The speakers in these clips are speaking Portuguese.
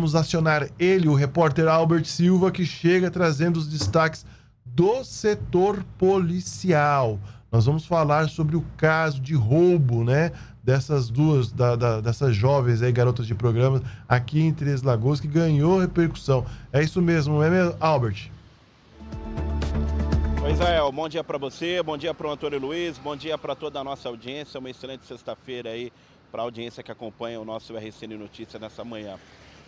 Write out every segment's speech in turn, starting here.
Vamos acionar ele, o repórter Albert Silva, que chega trazendo os destaques do setor policial. Nós vamos falar sobre o caso de roubo, né? Dessas duas, da, da, dessas jovens aí, garotas de programa, aqui em Três Lagoas, que ganhou repercussão. É isso mesmo, não é mesmo, Albert? Oi, Israel, bom dia para você, bom dia para o Antônio Luiz, bom dia para toda a nossa audiência, uma excelente sexta-feira aí para a audiência que acompanha o nosso RCN Notícia nessa manhã.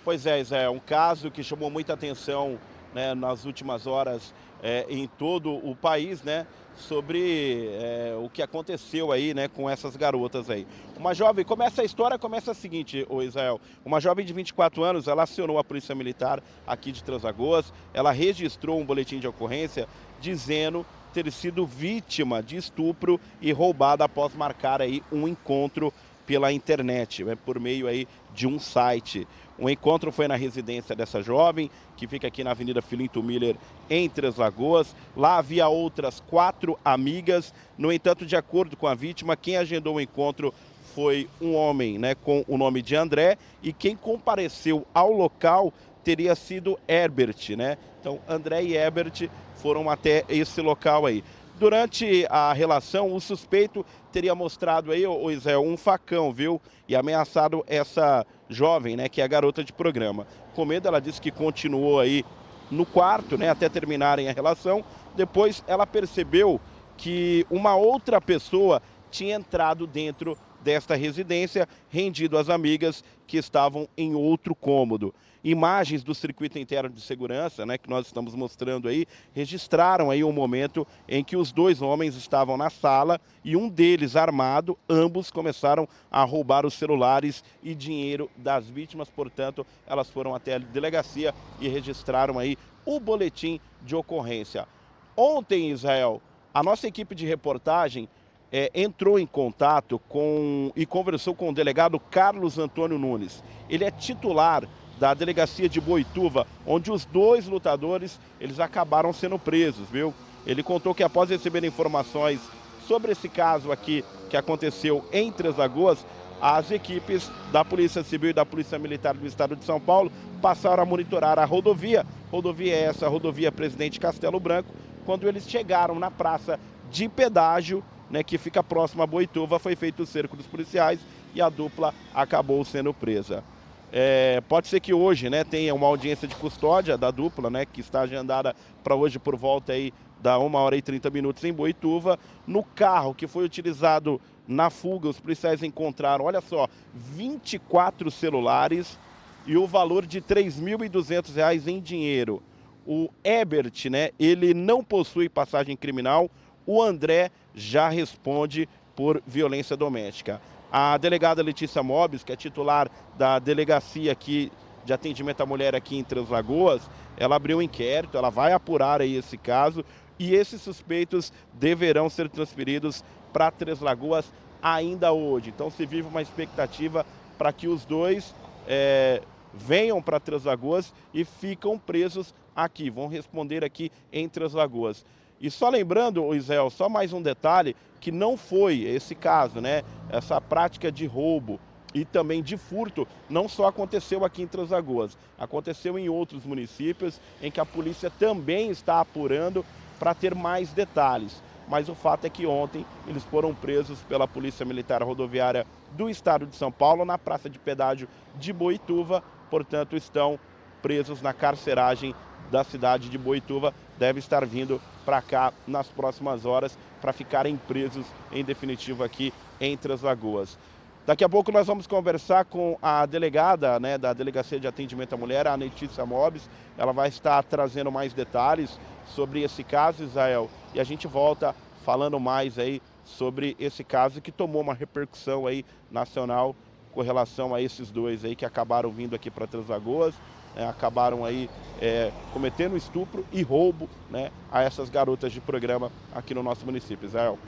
Pois é, Israel, um caso que chamou muita atenção né, nas últimas horas é, em todo o país, né, sobre é, o que aconteceu aí, né, com essas garotas aí. Uma jovem, começa a história, começa a seguinte, o Israel, uma jovem de 24 anos, ela acionou a Polícia Militar aqui de Transagoas, ela registrou um boletim de ocorrência dizendo ter sido vítima de estupro e roubada após marcar aí um encontro pela internet, né, por meio aí de um site. O encontro foi na residência dessa jovem, que fica aqui na Avenida Filinto Miller, em Três Lagoas. Lá havia outras quatro amigas. No entanto, de acordo com a vítima, quem agendou o encontro foi um homem né, com o nome de André e quem compareceu ao local teria sido Herbert, né? Então, André e Herbert foram até esse local aí. Durante a relação, o suspeito teria mostrado aí, o Israel, um facão, viu? E ameaçado essa jovem, né, que é a garota de programa. Com medo, ela disse que continuou aí no quarto, né, até terminarem a relação. Depois, ela percebeu que uma outra pessoa tinha entrado dentro desta residência, rendido às amigas que estavam em outro cômodo. Imagens do circuito interno de segurança, né, que nós estamos mostrando aí, registraram aí o um momento em que os dois homens estavam na sala e um deles armado, ambos começaram a roubar os celulares e dinheiro das vítimas, portanto, elas foram até a delegacia e registraram aí o boletim de ocorrência. Ontem, Israel, a nossa equipe de reportagem é, entrou em contato com e conversou com o delegado Carlos Antônio Nunes. Ele é titular da delegacia de Boituva, onde os dois lutadores eles acabaram sendo presos, viu? Ele contou que após receber informações sobre esse caso aqui que aconteceu em Três Lagoas, as equipes da Polícia Civil e da Polícia Militar do Estado de São Paulo passaram a monitorar a rodovia. Rodovia é essa, rodovia Presidente Castelo Branco, quando eles chegaram na praça de pedágio né, que fica próximo a Boituva, foi feito o cerco dos policiais e a dupla acabou sendo presa. É, pode ser que hoje né, tenha uma audiência de custódia da dupla, né, que está agendada para hoje por volta aí da 1 hora e 30 minutos em Boituva. No carro que foi utilizado na fuga, os policiais encontraram, olha só, 24 celulares e o valor de R$ 3.200 em dinheiro. O Ebert, né, ele não possui passagem criminal, o André já responde por violência doméstica. A delegada Letícia Mobis, que é titular da delegacia aqui de atendimento à mulher aqui em Três Lagoas, ela abriu um inquérito, ela vai apurar aí esse caso e esses suspeitos deverão ser transferidos para Três Lagoas ainda hoje. Então se vive uma expectativa para que os dois é, venham para Três Lagoas e ficam presos aqui, vão responder aqui em Três Lagoas. E só lembrando, Israel, só mais um detalhe, que não foi esse caso, né? Essa prática de roubo e também de furto não só aconteceu aqui em Transagoas, aconteceu em outros municípios em que a polícia também está apurando para ter mais detalhes. Mas o fato é que ontem eles foram presos pela Polícia Militar Rodoviária do Estado de São Paulo na praça de pedágio de Boituva, portanto estão presos na carceragem da cidade de Boituva deve estar vindo para cá nas próximas horas para ficarem presos em definitivo aqui entre as lagoas. Daqui a pouco nós vamos conversar com a delegada né, da Delegacia de Atendimento à Mulher, a Letícia Mobis. Ela vai estar trazendo mais detalhes sobre esse caso, Israel, e a gente volta falando mais aí sobre esse caso que tomou uma repercussão aí nacional com relação a esses dois aí que acabaram vindo aqui para Transagoas é, acabaram aí é, cometendo estupro e roubo né, a essas garotas de programa aqui no nosso município. Israel.